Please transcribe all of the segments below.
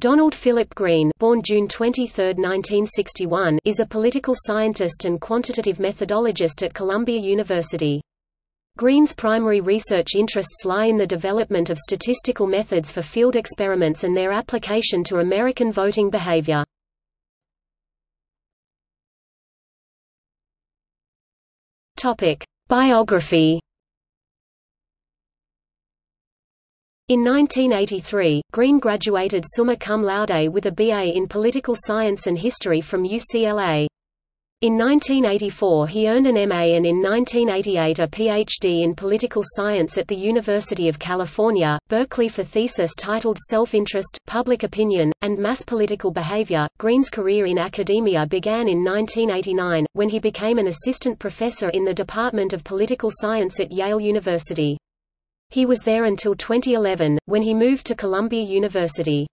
Donald Philip Green born June 23, 1961, is a political scientist and quantitative methodologist at Columbia University. Green's primary research interests lie in the development of statistical methods for field experiments and their application to American voting behavior. Biography In 1983, Green graduated summa cum laude with a BA in Political Science and History from UCLA. In 1984 he earned an MA and in 1988 a PhD in Political Science at the University of California, Berkeley for thesis titled Self-Interest, Public Opinion, and Mass Political Behavior. Green's career in academia began in 1989, when he became an assistant professor in the Department of Political Science at Yale University. He was there until 2011, when he moved to Columbia University.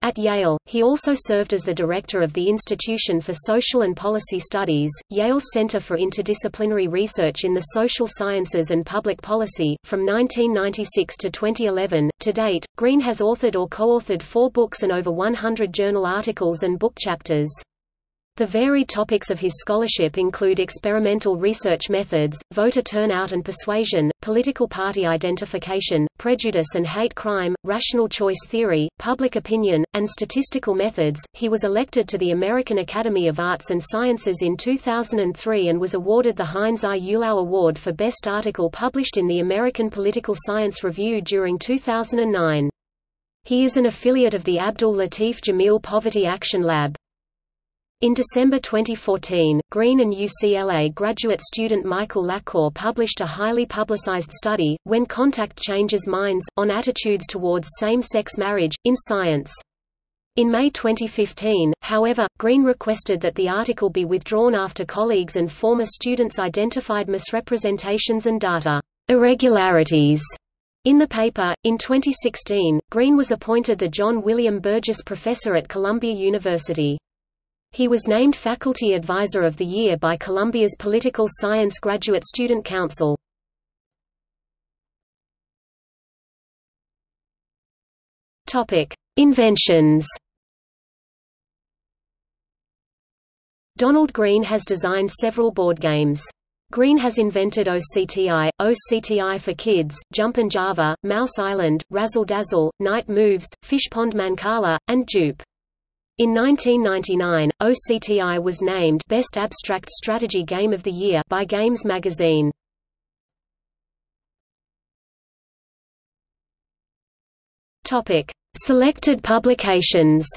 At Yale, he also served as the director of the Institution for Social and Policy Studies, Yale's Center for Interdisciplinary Research in the Social Sciences and Public Policy. From 1996 to 2011, to date, Green has authored or co-authored four books and over 100 journal articles and book chapters. The varied topics of his scholarship include experimental research methods, voter turnout and persuasion, political party identification, prejudice and hate crime, rational choice theory, public opinion, and statistical methods. He was elected to the American Academy of Arts and Sciences in 2003 and was awarded the Heinz I. Eulau Award for Best Article published in the American Political Science Review during 2009. He is an affiliate of the Abdul Latif Jameel Poverty Action Lab. In December 2014, Green and UCLA graduate student Michael Lacour published a highly publicized study, When Contact Changes Minds, on attitudes towards same-sex marriage, in Science. In May 2015, however, Green requested that the article be withdrawn after colleagues and former students identified misrepresentations and data irregularities in the paper, in 2016, Green was appointed the John William Burgess Professor at Columbia University. He was named Faculty Advisor of the Year by Columbia's Political Science Graduate Student Council. Inventions. Donald Green has designed several board games. Green has invented OCTI, OCTI for Kids, Jumpin' Java, Mouse Island, Razzle Dazzle, Night Moves, Fishpond Mancala, and Jupe. In 1999, OCTI was named Best Abstract Strategy Game of the Year by Games Magazine. Topic: Selected publications.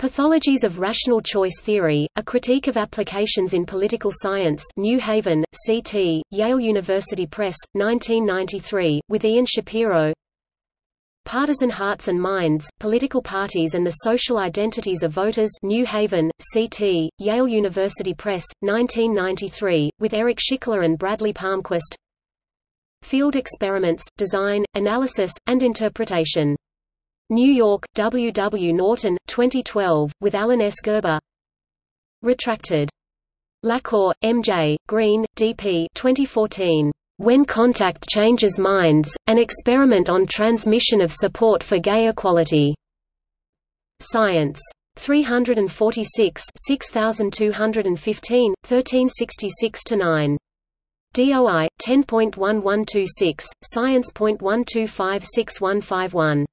Pathologies of Rational Choice Theory, A Critique of Applications in Political Science New Haven, CT, Yale University Press, 1993, with Ian Shapiro Partisan Hearts and Minds, Political Parties and the Social Identities of Voters New Haven, CT, Yale University Press, 1993, with Eric Schickler and Bradley Palmquist Field Experiments, Design, Analysis, and Interpretation. New York, W. W. Norton, 2012, with Alan S. Gerber Retracted. Lacour, M. J., Green, D. P. 2014. When Contact Changes Minds, an experiment on transmission of support for gay equality. Science. 346 6215, 1366–9. DOI 10.1126 Science.12565151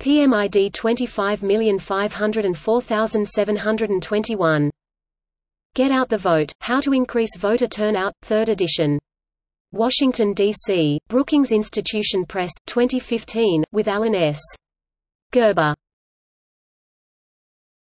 PMID 25504721 Get Out the Vote How to Increase Voter Turnout 3rd edition Washington, D.C., Brookings Institution Press, 2015, with Alan S. Gerber